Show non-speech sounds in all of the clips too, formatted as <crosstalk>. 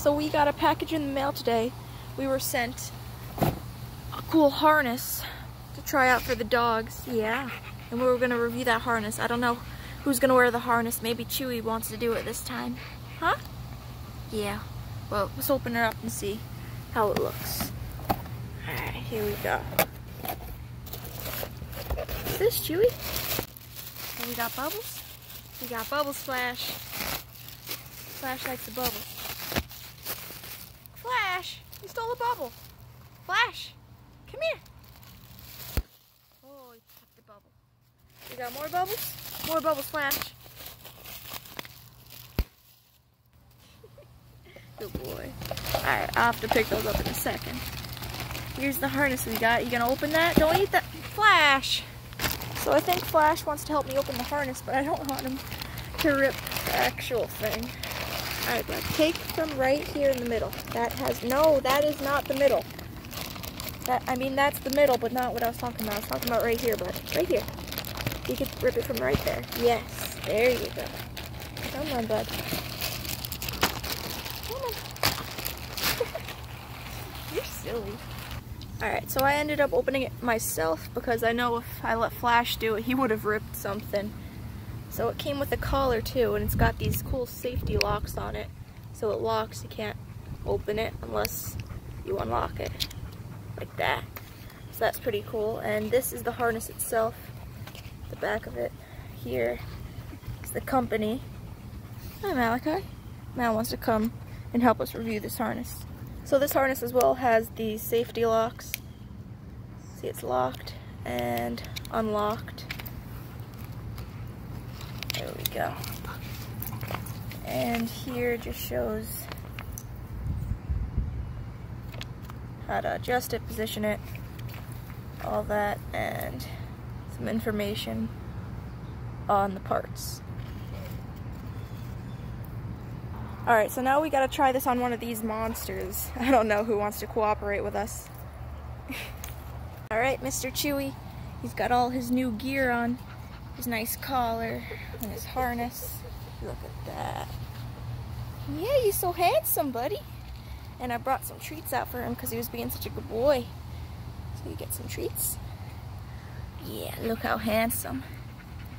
So we got a package in the mail today. We were sent a cool harness to try out for the dogs. Yeah. And we were gonna review that harness. I don't know who's gonna wear the harness. Maybe Chewy wants to do it this time. Huh? Yeah. Well, let's open her up and see how it looks. Alright, here we go. Is this Chewy? And we got bubbles. We got bubbles Flash. Flash likes the bubbles. Flash, you stole a bubble. Flash, come here. Oh, you took the bubble. We got more bubbles? More bubbles, Flash. <laughs> Good boy. Alright, I'll have to pick those up in a second. Here's the harness we got. You gonna open that? Don't eat that. Flash! So I think Flash wants to help me open the harness, but I don't want him to rip the actual thing. Alright, bud. Take from right here in the middle. That has, no, that is not the middle. That, I mean, that's the middle, but not what I was talking about. I was talking about right here, bud. Right here. You could rip it from right there. Yes, there you go. Come on, bud. Come on. <laughs> You're silly. Alright, so I ended up opening it myself because I know if I let Flash do it, he would have ripped something. So it came with a collar too, and it's got these cool safety locks on it. So it locks, you can't open it unless you unlock it, like that. So that's pretty cool. And this is the harness itself, the back of it. Here is the company. Hi Malachi. Mal wants to come and help us review this harness. So this harness as well has the safety locks. See it's locked and unlocked. There we go. And here just shows how to adjust it, position it, all that, and some information on the parts. Alright, so now we gotta try this on one of these monsters. <laughs> I don't know who wants to cooperate with us. <laughs> Alright, Mr. Chewy. He's got all his new gear on. His nice collar and his harness. Look at that. Yeah, you're so handsome, buddy. And I brought some treats out for him because he was being such a good boy. So you get some treats. Yeah, look how handsome.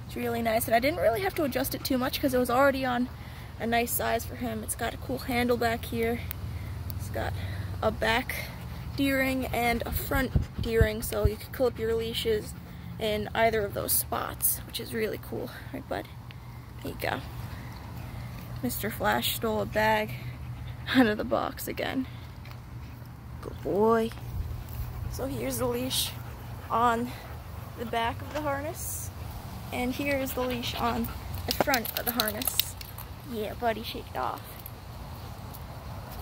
It's really nice. And I didn't really have to adjust it too much because it was already on a nice size for him. It's got a cool handle back here. It's got a back D-ring and a front D-ring so you can clip your leashes in either of those spots, which is really cool. Right, bud? There you go. Mr. Flash stole a bag out of the box again. Good boy. So here's the leash on the back of the harness. And here is the leash on the front of the harness. Yeah, buddy, shake it off.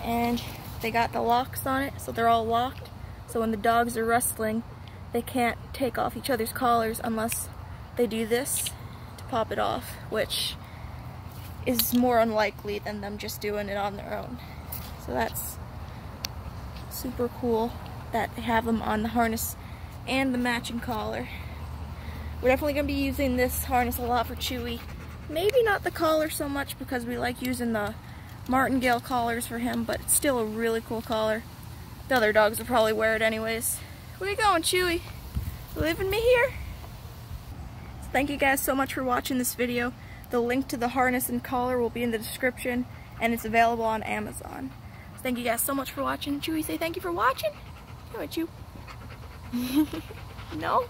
And they got the locks on it, so they're all locked. So when the dogs are wrestling, they can't take off each other's collars unless they do this to pop it off, which is more unlikely than them just doing it on their own. So that's super cool that they have them on the harness and the matching collar. We're definitely going to be using this harness a lot for Chewy Maybe not the collar so much because we like using the martingale collars for him, but it's still a really cool collar. The other dogs will probably wear it anyways. Where you going, Chewy? Leaving me here? Thank you guys so much for watching this video. The link to the harness and collar will be in the description, and it's available on Amazon. Thank you guys so much for watching. Chewy, say thank you for watching. How about you? <laughs> no?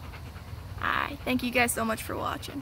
Alright, thank you guys so much for watching.